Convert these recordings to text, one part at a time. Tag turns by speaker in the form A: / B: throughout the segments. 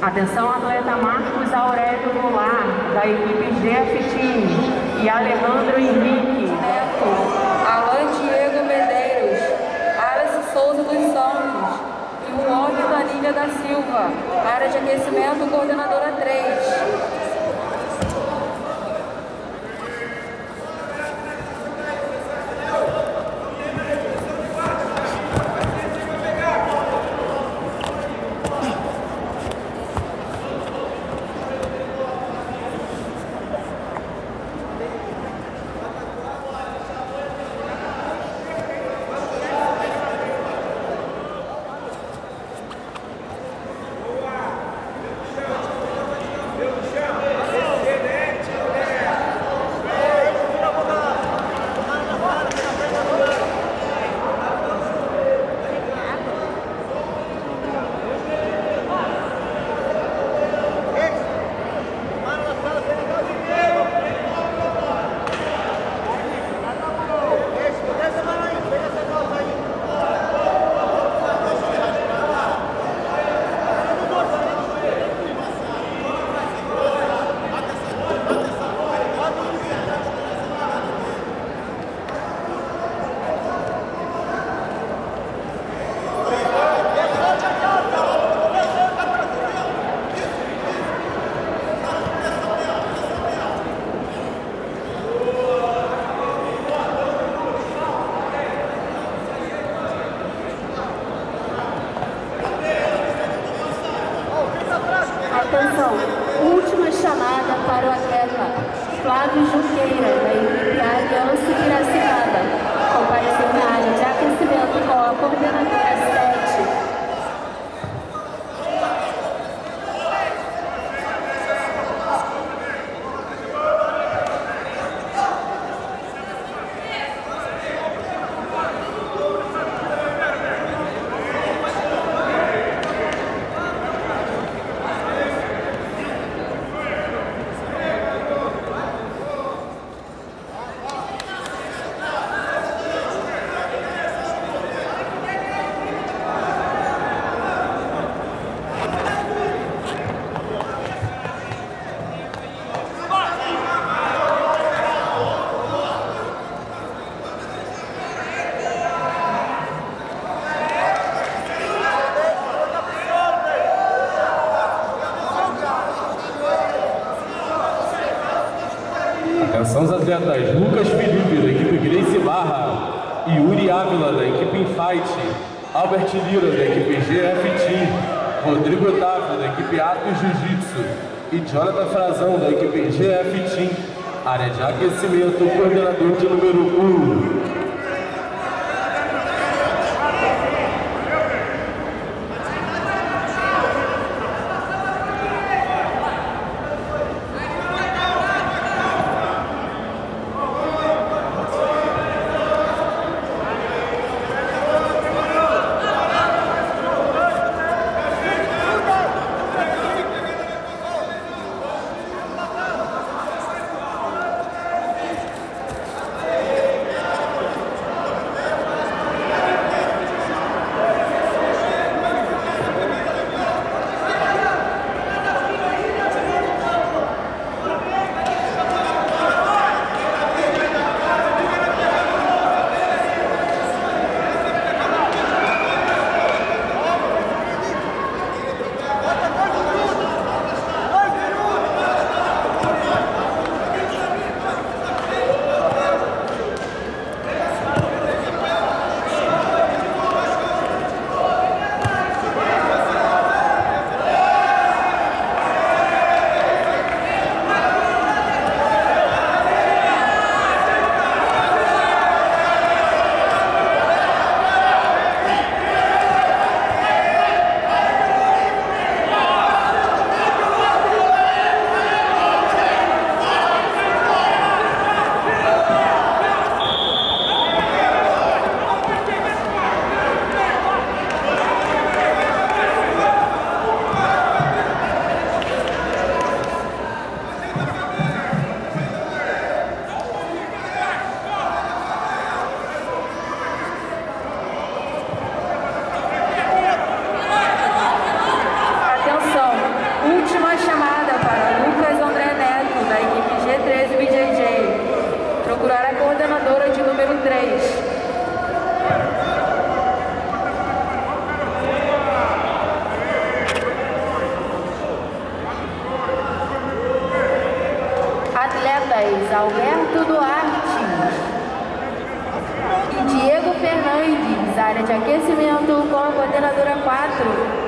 A: Atenção, atleta Marcos Aurélio Goulart, da equipe GF Team, e Alejandro Henrique.
B: Neto, Alan Diego Medeiros, Alice Souza dos Santos e o Love Danilha da Silva, área de aquecimento, coordenadora 3.
C: Atenção, última chamada para o atleta Flávio Junqueira, da equipe Aliança Piracicaba. Compareceu na área de aquecimento com a coordenadora 7.
D: Atenção os atletas Lucas Felipe, da equipe Grace Barra, Yuri Ávila, da equipe Infight, Albert Lira, da equipe GF Team, Rodrigo Otávio, da equipe Atos Jiu-Jitsu e Jonathan Frazão, da equipe GF Team, área de aquecimento, coordenador de número 1.
E: Área de aquecimento com a coordenadora 4.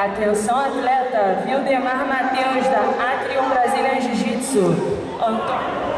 C: Atenção atleta, Vildemar Matheus da Atrium Brasília Jiu-Jitsu. Antônio.